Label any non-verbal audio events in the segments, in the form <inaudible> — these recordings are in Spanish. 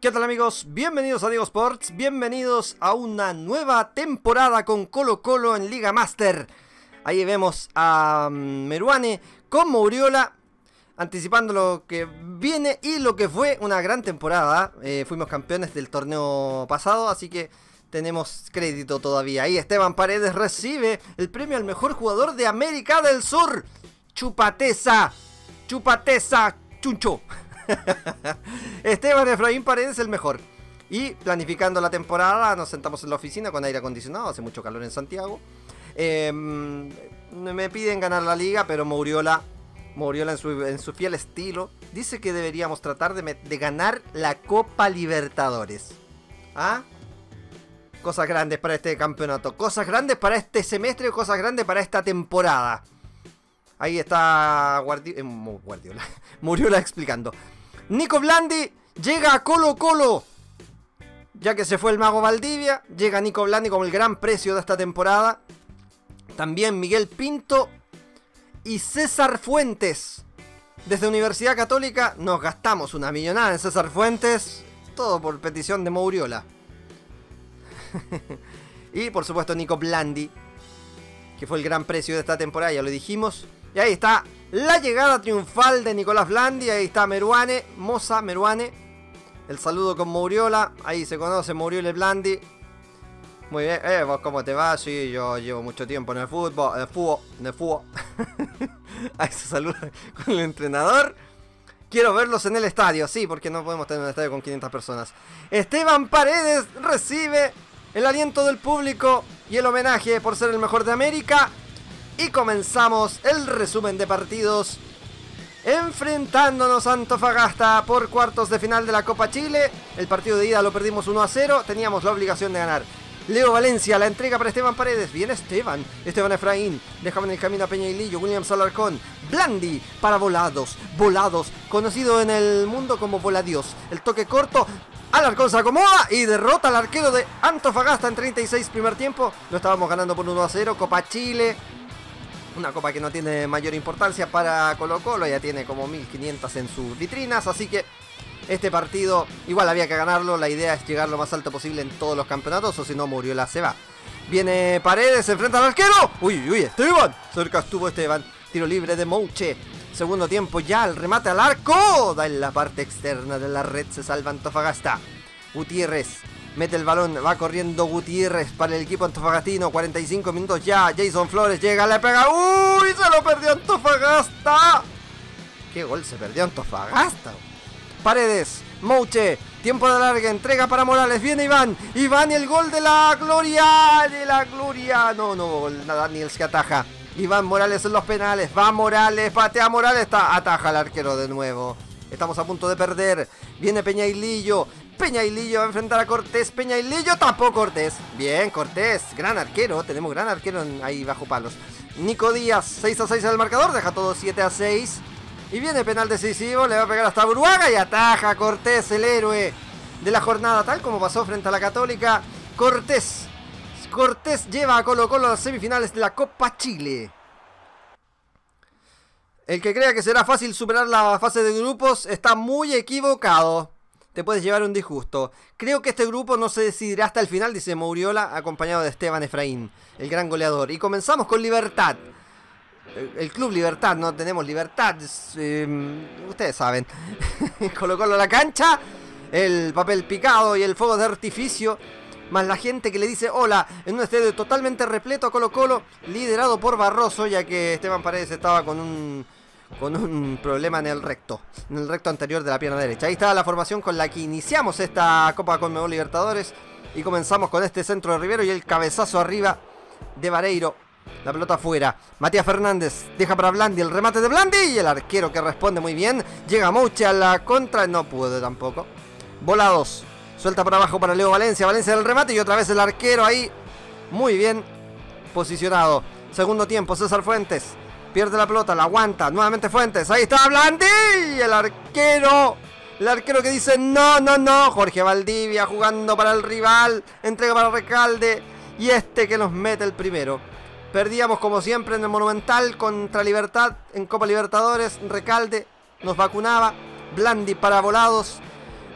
¿Qué tal amigos? Bienvenidos a Diego Sports, bienvenidos a una nueva temporada con Colo Colo en Liga Master. Ahí vemos a mm, Meruane con Mauriola, anticipando lo que viene y lo que fue una gran temporada. Eh, fuimos campeones del torneo pasado, así que tenemos crédito todavía. Ahí Esteban Paredes recibe el premio al mejor jugador de América del Sur. Chupateza, chupateza, chuncho. <laughs> Esteban Efraín Paredes el mejor. Y planificando la temporada, nos sentamos en la oficina con aire acondicionado, hace mucho calor en Santiago. Em, me piden ganar la liga, pero Mauriola, Mauriola en, su, en su fiel estilo, dice que deberíamos tratar de, ganar la Copa Libertadores. ¿Ah? Cosas grandes para este campeonato, cosas grandes para este semestre, cosas grandes para esta temporada. Ahí está eh, Guardiola. <laughs> Muriola explicando. Nico Blandi llega a Colo Colo. Ya que se fue el mago Valdivia, llega Nico Blandi como el gran precio de esta temporada. También Miguel Pinto y César Fuentes. Desde Universidad Católica nos gastamos una millonada en César Fuentes. Todo por petición de Mauriola. <laughs> y por supuesto Nico Blandi. Que fue el gran precio de esta temporada, ya lo dijimos. Y ahí está la llegada triunfal de Nicolás Blandi. Ahí está Meruane, Moza Meruane. El saludo con Mauriola. Ahí se conoce Mauriola Blandi. Muy bien, eh, vos cómo te vas, sí, yo llevo mucho tiempo en el fútbol, en el fútbol, en el fútbol. <laughs> Ahí se saluda con el entrenador. Quiero verlos en el estadio, sí, porque no podemos tener un estadio con 500 personas. Esteban Paredes recibe el aliento del público y el homenaje por ser el mejor de América. Y comenzamos el resumen de partidos. Enfrentándonos a Antofagasta por cuartos de final de la Copa Chile. El partido de ida lo perdimos 1 a 0. Teníamos la obligación de ganar. Leo Valencia, la entrega para Esteban Paredes. Viene Esteban. Esteban Efraín. Dejaban el camino a Peña y Lillo. William Salarcón. Blandi para Volados. Volados. Conocido en el mundo como Voladios. El toque corto. Alarcón se acomoda y derrota al arquero de Antofagasta en 36 primer tiempo. Lo estábamos ganando por 1 a 0. Copa Chile. Una copa que no tiene mayor importancia para Colo Colo, ya tiene como 1500 en sus vitrinas, así que este partido igual había que ganarlo, la idea es llegar lo más alto posible en todos los campeonatos, o si no Muriola se va. Viene Paredes, se enfrenta al arquero. Uy, uy, Esteban. Cerca estuvo Esteban. Tiro libre de Mouche. Segundo tiempo ya, el remate al arco. Da en la parte externa de la red, se salva Antofagasta. Gutiérrez Mete el balón, va corriendo Gutiérrez para el equipo antofagastino. 45 minutos ya. Jason Flores llega, le pega. ¡Uy! Se lo perdió Antofagasta. ¿Qué gol se perdió Antofagasta? Paredes, Mouche, tiempo de larga, entrega para Morales. Viene Iván. Iván y el gol de la gloria. De la gloria. No, no, nada, Daniel se ataja. Iván Morales en los penales. Va Morales, patea Morales. Ataja al arquero de nuevo. Estamos a punto de perder. Viene Peñailillo. Peñailillo va a enfrentar a Cortés. Peñailillo tapó Cortés. Bien, Cortés. Gran arquero. Tenemos gran arquero ahí bajo palos. Nico Díaz, 6 a 6 en el marcador. Deja todo 7 a 6. Y viene penal decisivo. Le va a pegar hasta Buruaga y ataja Cortés, el héroe de la jornada. Tal como pasó frente a la Católica. Cortés. Cortés lleva a Colo Colo a las semifinales de la Copa Chile. El que crea que será fácil superar la fase de grupos está muy equivocado te puedes llevar un disgusto. Creo que este grupo no se decidirá hasta el final, dice Mauriola, acompañado de Esteban Efraín, el gran goleador. Y comenzamos con Libertad. El, Club Libertad, no tenemos libertad, em, ustedes saben. <laughs> Colocó a la cancha, el papel picado y el fuego de artificio más la gente que le dice hola en un estadio totalmente repleto a Colo Colo, liderado por Barroso, ya que Esteban Paredes estaba con un con un problema en el recto, en el recto anterior de la pierna derecha. Ahí está la formación con la que iniciamos esta Copa Conmebol Libertadores y comenzamos con este centro de Rivero y el cabezazo arriba de Vareiro. La pelota afuera. Matías Fernández deja para Blandi el remate de Blandi y el arquero que responde muy bien. Llega Mouche a la contra, no puede tampoco. Volados. Suelta para abajo para Leo Valencia. Valencia del remate y otra vez el arquero ahí. Muy bien posicionado. Segundo tiempo, César Fuentes. Pierde la pelota, la aguanta. Nuevamente Fuentes. Ahí está Blandi. El arquero. El arquero que dice no, no, no. Jorge Valdivia jugando para el rival. Entrega para Recalde. Y este que nos mete el primero. Perdíamos como siempre en el Monumental contra Libertad en Copa Libertadores. Recalde nos vacunaba. Blandi para volados.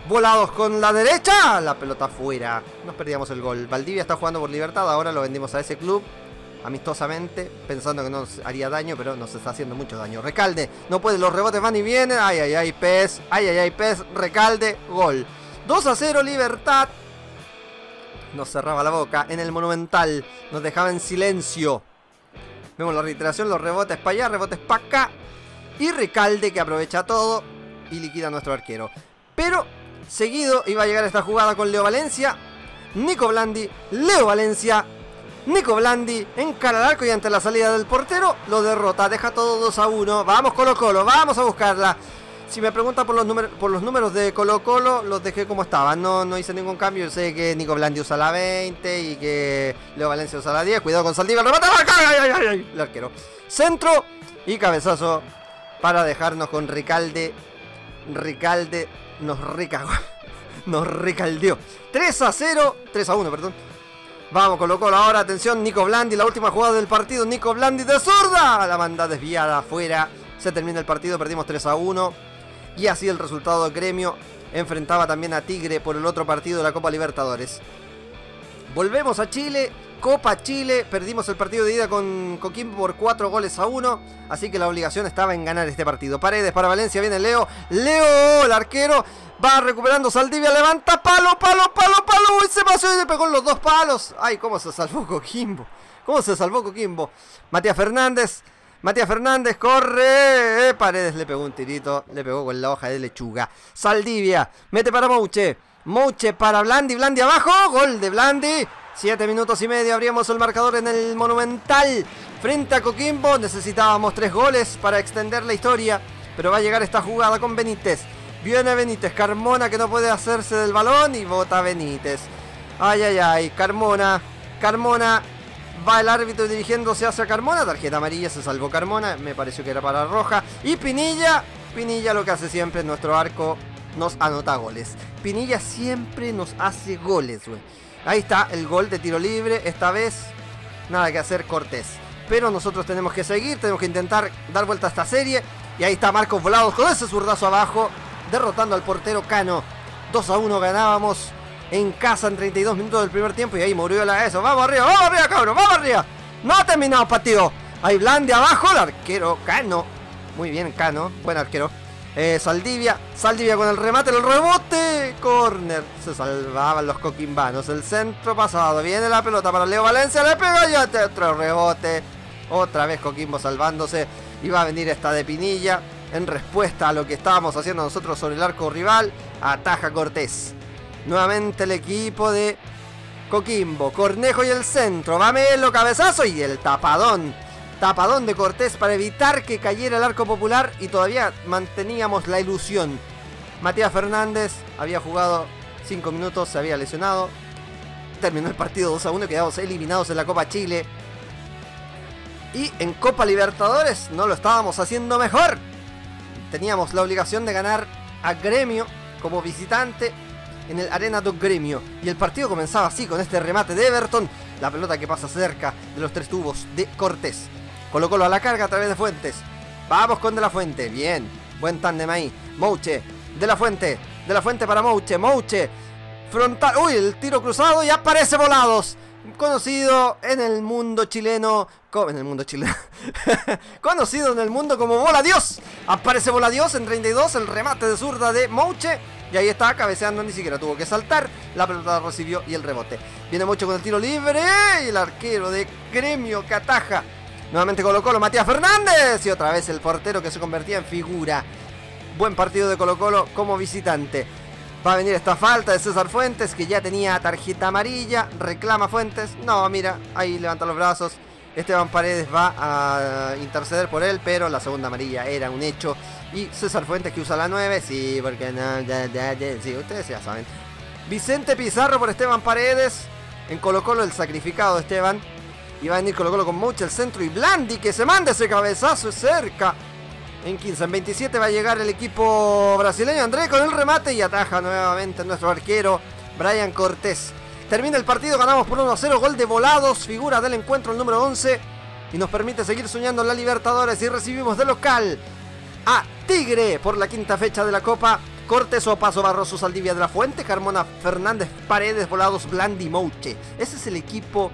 Volados con la derecha. La pelota fuera. Nos perdíamos el gol. Valdivia está jugando por libertad. Ahora lo vendimos a ese club. Amistosamente. Pensando que no nos haría daño. Pero nos está haciendo mucho daño. Recalde. No puede. Los rebotes van y vienen. Ay, ay, ay. Pez. Ay, ay, ay. Pez. Recalde. Gol. 2 a 0. Libertad. Nos cerraba la boca. En el Monumental. Nos dejaba en silencio. Vemos la reiteración. Los rebotes para allá. Rebotes para acá. Y Recalde que aprovecha todo. Y liquida a nuestro arquero. Pero Seguido iba a llegar esta jugada con Leo Valencia. Nico Blandi, Leo Valencia. Nico Blandi encara al arco y ante la salida del portero lo derrota. Deja todo 2 a 1. Vamos Colo Colo, vamos a buscarla. Si me preguntan por los, números, por los números de Colo Colo, los dejé como estaban. No, no hice ningún cambio. Yo sé que Nico Blandi usa la 20 y que Leo Valencia usa la 10. Cuidado con Saldívar. ¡Remata! ¡Ay, ay, ay, El arquero. Centro y cabezazo para dejarnos con Ricalde. Ricalde nos recagó. <laughs> Nos recaldeó. 3 a 0. 3 a 1, perdón. Vamos, colocó ahora. Atención, Nico Blandi. La última jugada del partido. Nico Blandi de zurda. La manda desviada afuera. Se termina el partido. Perdimos 3 a 1. Y así el resultado del gremio. Enfrentaba también a Tigre por el otro partido de la Copa Libertadores. Volvemos a Chile. Copa Chile, perdimos el partido de ida con Coquimbo por 4 goles a 1, así que la obligación estaba en ganar este partido. Paredes para Valencia, viene Leo, Leo, el arquero, va recuperando Saldivia, levanta palo, palo, palo, palo, y se pasó y le pegó los dos palos. Ay, cómo se salvó Coquimbo, cómo se salvó Coquimbo. Matías Fernández, Matías Fernández corre, eh, Paredes le pegó un tirito, le pegó con la hoja de lechuga. Saldivia, mete para Mouche, Mouche para Blandi, Blandi abajo, gol de Blandi. Siete minutos y medio abrimos el marcador en el Monumental frente a Coquimbo. Necesitábamos tres goles para extender la historia, pero va a llegar esta jugada con Benítez. Viene Benítez, Carmona que no puede hacerse del balón y vota Benítez. Ay, ay, ay, Carmona, Carmona. Va el árbitro dirigiéndose hacia Carmona. Tarjeta amarilla, se salvó Carmona. Me pareció que era para roja. Y Pinilla, Pinilla lo que hace siempre en nuestro arco, nos anota goles. Pinilla siempre nos hace goles, güey. Ahí está el gol de tiro libre. Esta vez nada que hacer Cortés. Pero nosotros tenemos que seguir, tenemos que intentar dar vuelta a esta serie. Y ahí está Marcos Volados con ese zurdazo abajo, derrotando al portero Cano. 2 a 1 ganábamos en casa en 32 minutos del primer tiempo. Y ahí murió la eso. Vamos arriba, vamos arriba, cabrón, vamos arriba. No ha terminado partido. Ahí Blandi abajo, el arquero Cano. Muy bien, Cano, buen arquero. Eh, Saldivia, Saldivia con el remate, el rebote, corner. Se salvaban los coquimbanos. El centro pasado, viene la pelota para Leo Valencia, le pega ya otro rebote. Otra vez Coquimbo salvándose. Y va a venir esta de Pinilla en respuesta a lo que estábamos haciendo nosotros sobre el arco rival. Ataja Cortés. Nuevamente el equipo de Coquimbo. Cornejo y el centro. Va Melo, cabezazo y el tapadón tapadón de Cortés para evitar que cayera el arco popular y todavía manteníamos la ilusión. Matías Fernández había jugado 5 minutos, se había lesionado. Terminó el partido 2 a 1, quedamos eliminados en la Copa Chile. Y en Copa Libertadores no lo estábamos haciendo mejor. Teníamos la obligación de ganar a Gremio como visitante en el Arena do Gremio. Y el partido comenzaba así, con este remate de Everton. La pelota que pasa cerca de los tres tubos de Cortés. Colo Colo a la carga a través de Fuentes. Vamos con De La Fuente. Bien. Buen tándem ahí. Mouche. De La Fuente. De La Fuente para Mouche. Mouche. Frontal. Uy, el tiro cruzado y aparece Volados. Conocido en el mundo chileno. En el mundo chileno. <laughs> Conocido en el mundo como Bola Dios. Aparece Bola Dios en 32. El remate de zurda de Mouche. Y ahí está cabeceando, ni siquiera tuvo que saltar. La pelota recibió y el rebote. Viene mucho con el tiro libre. Y el arquero de gremio que ataja Nuevamente Colo Colo, Matías Fernández. Y otra vez el portero que se convertía en figura. Buen partido de Colo Colo como visitante. Va a venir esta falta de César Fuentes, que ya tenía tarjeta amarilla. Reclama Fuentes. No, mira, ahí levanta los brazos. Esteban Paredes va a interceder por él, pero la segunda amarilla era un hecho. Y César Fuentes que usa la 9, sí, porque no, sí, ustedes ya saben. Vicente Pizarro por Esteban Paredes. En Colo Colo el sacrificado de Esteban. Y va a venir Colo Colo con mucho el centro y Blandi que se manda ese cabezazo cerca. En 15, en 27 va a llegar el equipo brasileño André con el remate y ataja nuevamente nuestro arquero Brian Cortés. Termina el partido, ganamos por 1 a 0, gol de volados, figura del encuentro el número 11 y nos permite seguir soñando la Libertadores y recibimos de local a Tigre por la quinta fecha de la Copa Cortés Paso Barroso Saldivia de la Fuente, Carmona Fernández Paredes Volados Blandi Mouche. Ese es el equipo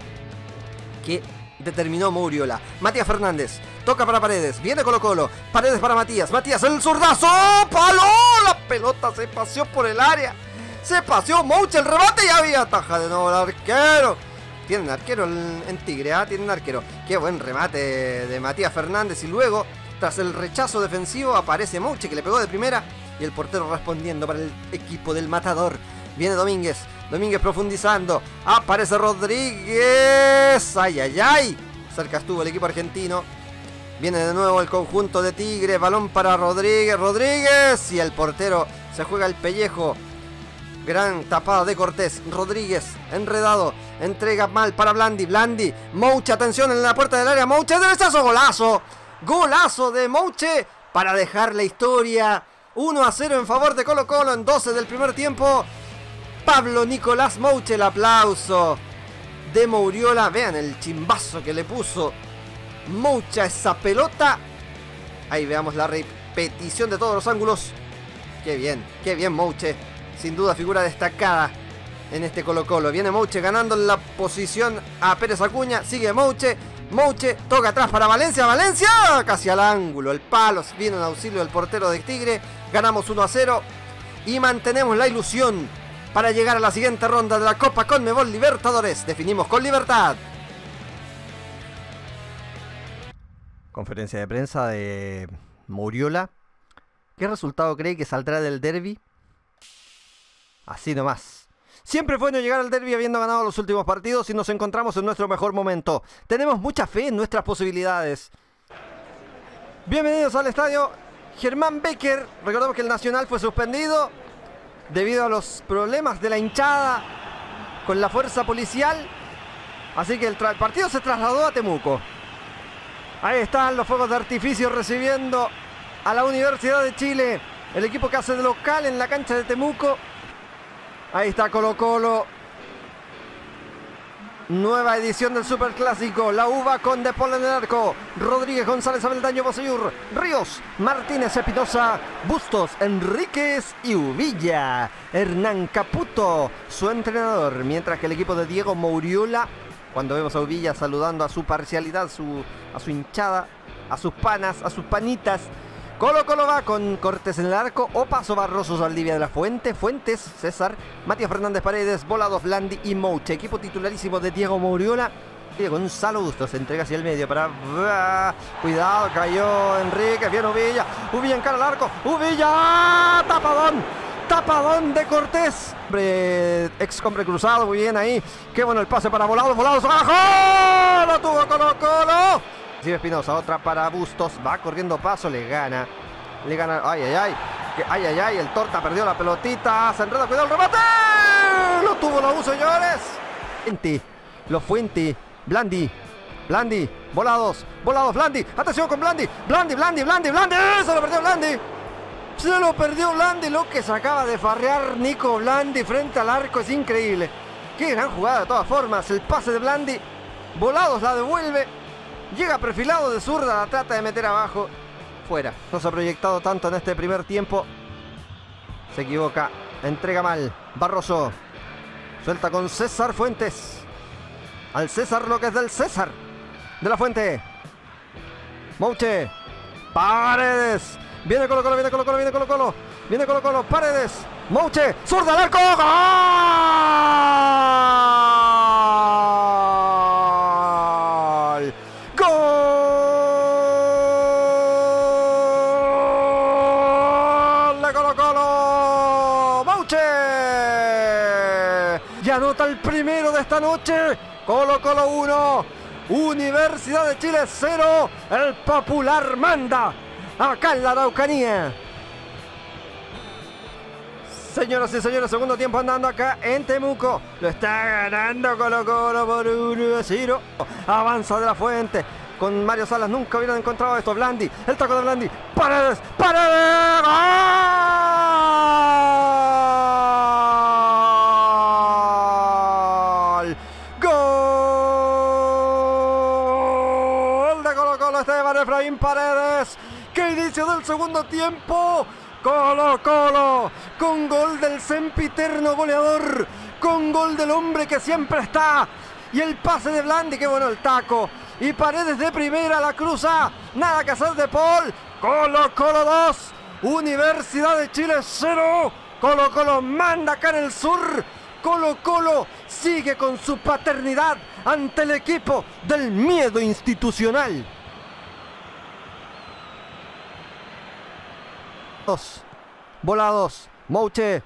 que determinó Mouriola. Matías Fernández toca para Paredes, viene Colo Colo, Paredes para Matías, Matías el zurdazo, palo, la pelota se paseó por el área, se paseó Mouche el remate y había taja de nuevo el arquero. Tienen arquero en Tigre, ¿ah? Tienen arquero. Qué buen remate de Matías Fernández y luego, tras el rechazo defensivo, aparece Mouche que le pegó de primera y el portero respondiendo para el equipo del matador. Viene Domínguez, Domínguez profundizando. Aparece Rodríguez. Ay, ay, ay. Cerca estuvo el equipo argentino. Viene de nuevo el conjunto de Tigre. Balón para Rodríguez. Rodríguez. Y el portero se juega el pellejo. Gran tapada de Cortés. Rodríguez enredado. Entrega mal para Blandi. Blandi. Mouche. Atención en la puerta del área. Mouche. Derechazo. Golazo. Golazo de Mouche. Para dejar la historia. 1 a 0 en favor de Colo Colo en 12 del primer tiempo. Pablo Nicolás Mouche, el aplauso de Mouriola. Vean el chimbazo que le puso Mouche a esa pelota. Ahí veamos la repetición de todos los ángulos. Qué bien, qué bien Mouche. Sin duda figura destacada en este Colo Colo. Viene Mouche ganando la posición a Pérez Acuña. Sigue Mouche. Mouche toca atrás para Valencia. Valencia casi al ángulo. El palo viene en auxilio del portero de Tigre. Ganamos 1 a 0 y mantenemos la ilusión para llegar a la siguiente ronda de la Copa Conmebol Libertadores. Definimos con libertad. Conferencia de prensa de Muriola. ¿Qué resultado cree que saldrá del derby? Así nomás. Siempre fue bueno llegar al derby habiendo ganado los últimos partidos y nos encontramos en nuestro mejor momento. Tenemos mucha fe en nuestras posibilidades. Bienvenidos al estadio Germán Becker. Recordemos que el Nacional fue suspendido debido a los problemas de la hinchada con la fuerza policial. Así que el, partido se trasladó a Temuco. Ahí están los fuegos de artificio recibiendo a la Universidad de Chile. El equipo que hace de local en la cancha de Temuco. Ahí está Colo Colo Nueva edición del Super Clásico. La uva con De Paul en el arco. Rodríguez González Abeldaño Boseyur. Ríos. Martínez Espinosa. Bustos. Enríquez y Uvilla. Hernán Caputo. Su entrenador. Mientras que el equipo de Diego Mouriola. Cuando vemos a Uvilla saludando a su parcialidad, a su hinchada, a sus panas, a sus panitas. Colo Colo va con Cortés en el arco, Opaso Barroso Saldivia de la Fuente, Fuentes, César, Matías Fernández Paredes, Volados Blandi y Mouche. Equipo titularísimo de Diego Mouriola. Gonzalo Bustos se entrega hacia el medio para. Cuidado, cayó Enrique, viene Uvilla. Uvilla en cara al arco. Uvilla, tapadón. Tapadón de Cortés. Ex hombre cruzado, muy bien ahí. Qué bueno el pase para Volados. Volados abajo. Lo tuvo Colo Colo. Recibe Espinosa, otra para Bustos. Va corriendo paso, le gana. Le gana. Ay, ay, ay. Ay, ay, ay. El Torta perdió la pelotita. Se enreda, cuidado el remate. Lo tuvo la U, señores. Fuente. Los Fuente. Blandi. Blandi. Volados. Volados. Blandi. Atención con Blandi. Blandi, Blandi, Blandi, Blandi. Se lo perdió Blandi. Se lo perdió Blandi. Lo que se acaba de farrear Nico Blandi frente al arco es increíble. Qué gran jugada de todas formas. El pase de Blandi. Volados la devuelve. Llega perfilado de zurda, la trata de meter abajo. Fuera. No se ha proyectado tanto en este primer tiempo. Se equivoca. Entrega mal. Barroso. Suelta con César Fuentes. Al César lo que es del César. De la Fuente. Mouche. Paredes. Viene Colo Colo, viene Colo Colo, viene Colo Colo. Viene Colo Colo. Paredes. Mouche. Zurda al arco. esta Colo Colo 1, Universidad de Chile 0. El Popular manda acá en la Araucanía. Señoras y señores, segundo tiempo andando acá en Temuco. Lo está ganando Colo Colo por 1 0. Avanza de la fuente. Con Mario Salas nunca hubieran encontrado esto. Blandi, el taco de Blandi. Paredes, Paredes. Paredes. Tiempo! Colo Colo con gol del sempiterno goleador, con gol del hombre que siempre está. Y el pase de Blandi, qué bueno el taco. Y Paredes de primera, la cruza. Nada que hacer de Paul. Colo Colo 2, Universidad de Chile 0. Colo Colo manda acá en el sur. Colo Colo sigue con su paternidad ante el equipo del miedo institucional. Dos. Volados. Mouche.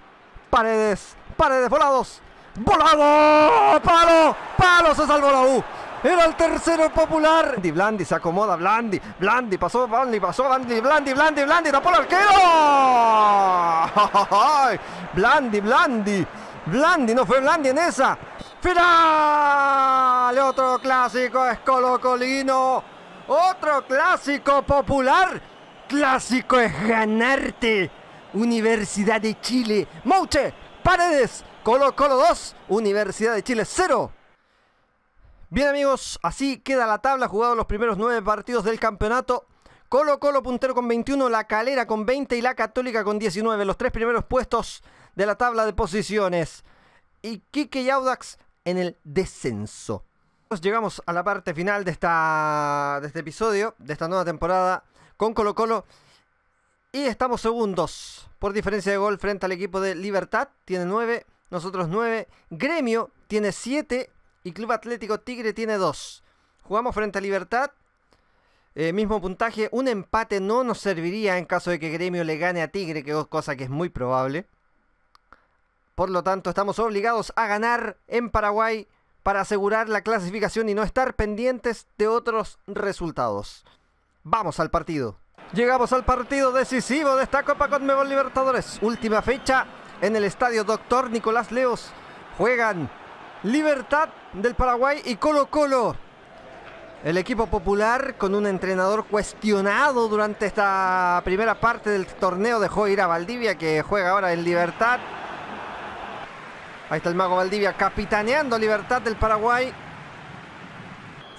Paredes. Paredes volados. ¡Volado! ¡Palo! ¡Palo! Se salvó la U. Era el tercero popular. Blandi, Blandi, se acomoda Blandi. Blandi, pasó Blandi, pasó Blandi, Blandi, Blandi, Blandi, tapó el arquero. Blandi, Blandi. Blandi, no fue Blandi en esa. Final. Otro clásico es Colo-Colino. Otro clásico popular. Clásico es ganarte. Universidad de Chile. Mouche, Paredes, Colo Colo 2, Universidad de Chile 0. Bien amigos, así queda la tabla, jugados los primeros nueve partidos del campeonato. Colo Colo puntero con 21, La Calera con 20 y La Católica con 19. Los tres primeros puestos de la tabla de posiciones. Y Quique y Audax en el descenso. Llegamos a la parte final de, esta, de este episodio, de esta nueva temporada con Colo Colo. Y estamos segundos por diferencia de gol frente al equipo de Libertad. Tiene 9, nosotros 9. Gremio tiene 7 y Club Atlético Tigre tiene 2. Jugamos frente a Libertad. Eh, mismo puntaje. Un empate no nos serviría en caso de que Gremio le gane a Tigre, que es cosa que es muy probable. Por lo tanto, estamos obligados a ganar en Paraguay para asegurar la clasificación y no estar pendientes de otros resultados. Vamos al partido. Llegamos al partido decisivo de esta Copa Conmebol Libertadores. Última fecha en el estadio Doctor Nicolás Leos. Juegan Libertad del Paraguay y Colo Colo. El equipo popular con un entrenador cuestionado durante esta primera parte del torneo dejó ir a Valdivia que juega ahora en Libertad. Ahí está el mago Valdivia capitaneando Libertad del Paraguay.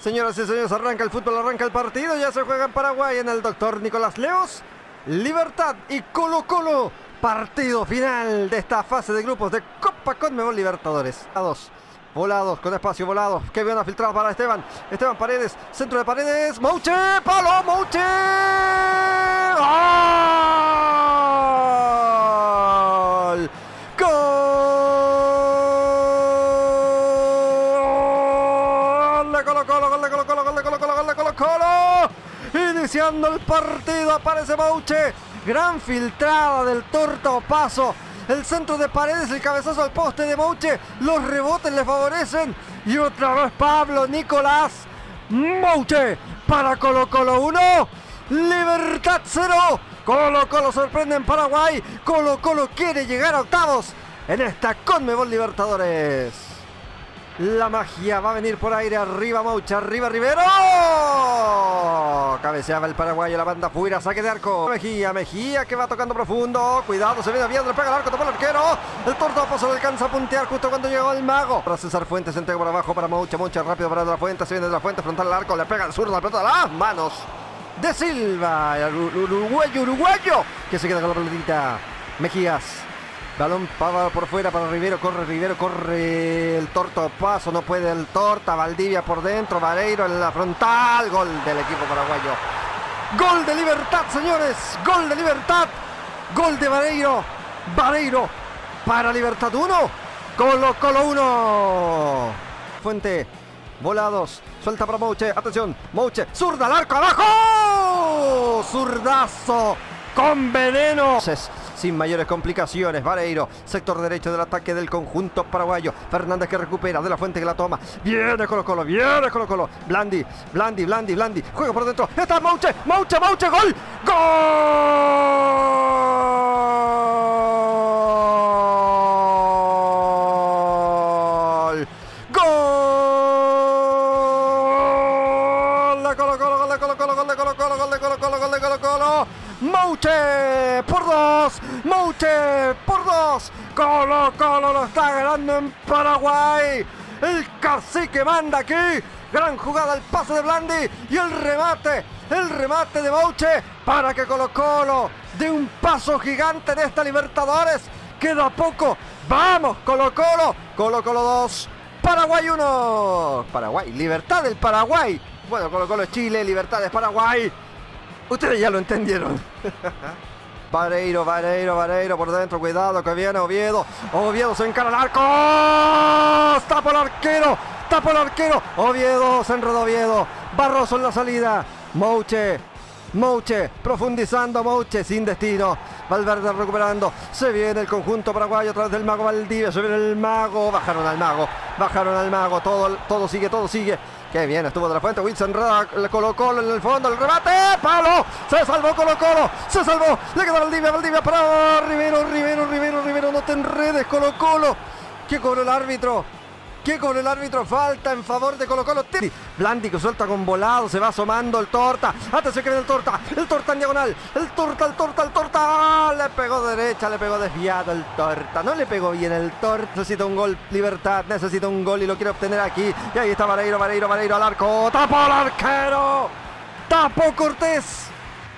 Señoras y señores, arranca el fútbol, arranca el partido. Ya se juega en Paraguay en el doctor Nicolás Leos. Libertad y Colo Colo. Partido final de esta fase de grupos de Copa Conmebol Libertadores. A dos. Volados, con espacio, volados. Que bien filtrado para Esteban. Esteban Paredes, centro de Paredes. Mouche, palo, Mouche. ¡Gol! ¡Gol! De Colo Colo, gol de Colo Colo, gol de Colo Colo, gol de Colo Colo. Iniciando el aparece Mouche. Gran filtrada del torto paso. El centro de paredes, el cabezazo al poste de Mouche. Los rebotes le favorecen. Y otra vez Pablo Nicolás. Mouche para Colo Colo 1. Libertad 0. Colo Colo sorprende en Paraguay. Colo Colo quiere llegar a octavos en esta Conmebol Libertadores. La magia va a venir por aire. Arriba Mouche, arriba Rivero. Cabeceaba el paraguayo, la banda fuera, saque de arco. Mejía, Mejía que va tocando profundo. Cuidado, se viene bien, le pega el arco, topa el arquero. El tortopo se lo alcanza a puntear justo cuando llegó el mago. Para César Fuentes, entrega por abajo para Mouche, Mouche rápido para la Fuente. Se viene De la Fuente, frontal al arco, le pega el zurdo, la pelota a las manos. De Silva, el uruguayo, uruguayo, que se queda con la pelotita. Mejías, Balón para por fuera para Rivero, corre Rivero, corre el torto paso, no puede el torta, Valdivia por dentro, Vareiro en la frontal, gol del equipo paraguayo. Gol de libertad, señores, gol de libertad, gol de Vareiro, Vareiro para Libertad 1, Colo Colo 1. Fuente, volados, suelta para Mouche, atención, Mouche, zurda al arco, abajo, zurdazo con veneno sin mayores complicaciones. Vareiro, sector derecho del ataque del conjunto paraguayo. Fernández que recupera, de la fuente que la toma. Viene Colo Colo, viene Colo Colo. Blandi, Blandi, Blandi, Blandi. Juega por dentro. Está Mauche, Mauche, Mauche, gol. Gol. Gol. Colo Colo, gol de Colo Colo, gol de Colo Colo, gol de Colo Colo, gol de Colo Colo. Mouche por dos, Mouche por dos, Colo Colo lo está ganando en Paraguay, el cacique manda aquí, gran jugada el pase de Blandi y el remate, el remate de Mouche para que Colo Colo dé un paso gigante en esta Libertadores queda poco. Vamos, Colo Colo. Colo Colo 2, Paraguay 1. Paraguay, libertad del Paraguay. Bueno, Colo Colo es Chile, libertad es Paraguay. Ustedes ya lo entendieron. <laughs> Vareiro, Vareiro, Vareiro por dentro, cuidado que viene Oviedo. Oviedo se encara al arco. Por el arquero, por el arquero. Oviedo, se enredó Oviedo. Barroso en la salida. Mouche, Mouche, profundizando Mouche, sin destino. Valverde recuperando. Se viene el conjunto paraguayo a través del mago Valdivia. Se viene el mago. Bajaron al mago. Bajaron al mago. Todo, todo sigue, todo sigue. Qué bien, estuvo de la fuente. Wilson Rada le colocó en el fondo. El remate. ¡Palo! Se salvó Colo Colo. Se salvó. Le quedó Valdivia. Valdivia para Rivero, Rivero, Rivero, Rivero. No te enredes, Colo Colo. ¿Qué cobró el árbitro? ¿Qué con el árbitro? Falta en favor de Colo Colo. Blandi que suelta con volado. Se va asomando el torta. Atención que viene el torta. El torta en diagonal. El torta, el torta, el torta. Le pegó derecha, le pegó desviado el torta. No le pegó bien el torta. Necesita un gol. Libertad. Necesita un gol y lo quiere obtener aquí. Y ahí está Vareiro, Vareiro, Vareiro al arco. Tapó al arquero. Tapó Cortés.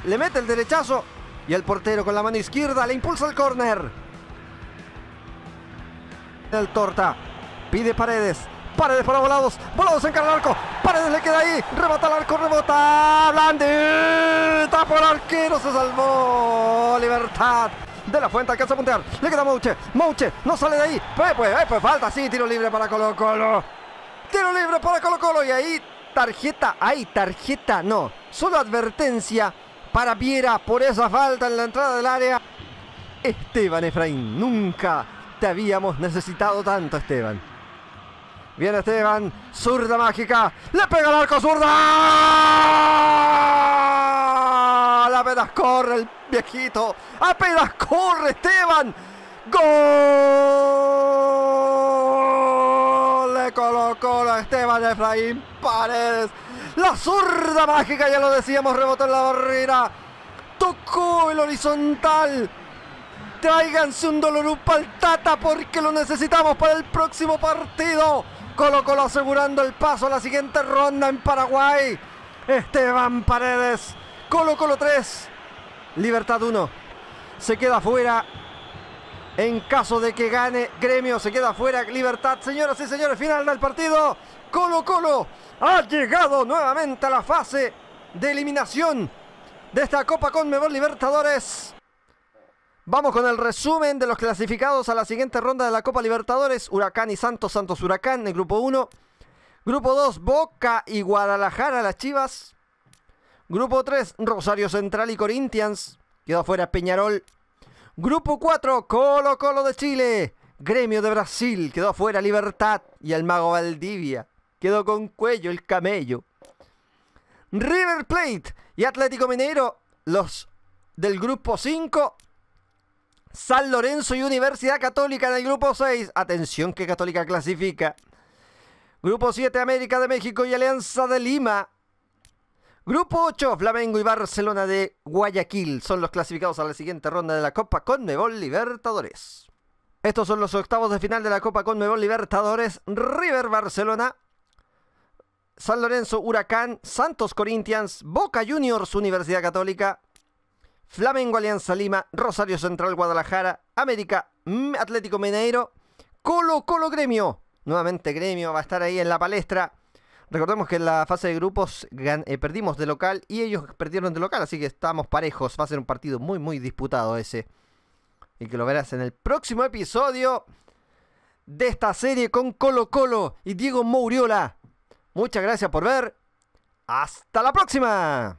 Le mete el derechazo. Y el portero con la mano izquierda le impulsa el córner. El torta. Pide Paredes. Paredes para Volados. Volados encara el arco. Paredes le queda ahí. Rebota el arco. Rebota. Blandi. Tapa el arquero. Se salvó. Libertad. De la fuente alcanza a puntear. Le queda Mouche. Mouche. No sale de ahí. Pues, pues, pues falta. Sí, tiro libre para Colo Colo. Tiro libre para Colo Colo. Y ahí tarjeta. Ahí tarjeta. No. Solo advertencia para Piera por esa falta en la entrada del área. Esteban Efraín. Nunca te habíamos necesitado tanto, Esteban. Viene Esteban, zurda mágica, le pega al arco zurda. Apenas corre el viejito, apenas corre Esteban. Gol le colocó a Esteban Efraín Paredes. La zurda mágica, ya lo decíamos, rebotó en la barrera. Tocó el horizontal. Tráiganse un Dolorupa al Tata porque lo necesitamos para el próximo partido. Colo Colo asegurando el paso a la siguiente ronda en Paraguay. Esteban Paredes. Colo Colo 3. Libertad 1. Se queda fuera. En caso de que gane Gremio, se queda fuera Libertad. Señoras y señores, final del partido. Colo Colo ha llegado nuevamente a la fase de eliminación de esta Copa Conmebol Libertadores. Vamos con el resumen de los clasificados a la siguiente ronda de la Copa Libertadores. Huracán y Santos, Santos Huracán en el grupo 1. Grupo 2, Boca y Guadalajara, las Chivas. Grupo 3, Rosario Central y Corinthians. Quedó afuera Peñarol. Grupo 4, Colo Colo de Chile. Gremio de Brasil. Quedó afuera Libertad y el Mago Valdivia. Quedó con cuello el camello. River Plate y Atlético Mineiro, los del grupo 5 San Lorenzo y Universidad Católica en el grupo 6. Atención que Católica clasifica. Grupo 7, América de México y Alianza de Lima. Grupo 8, Flamengo y Barcelona de Guayaquil son los clasificados a la siguiente ronda de la Copa Conmebol Libertadores. Estos son los octavos de final de la Copa Conmebol Libertadores. River Barcelona, San Lorenzo Huracán, Santos Corinthians, Boca Juniors Universidad Católica, Flamengo Alianza Lima, Rosario Central Guadalajara, América mm, Atlético Mineiro, Colo Colo Gremio. Nuevamente Gremio va a estar ahí en la palestra. Recordemos que en la fase de grupos eh, perdimos de local y ellos perdieron de local, así que estamos parejos. Va a ser un partido muy, muy disputado ese. Y que lo verás en el próximo episodio de esta serie con Colo Colo y Diego Mouriola. Muchas gracias por ver. Hasta la próxima.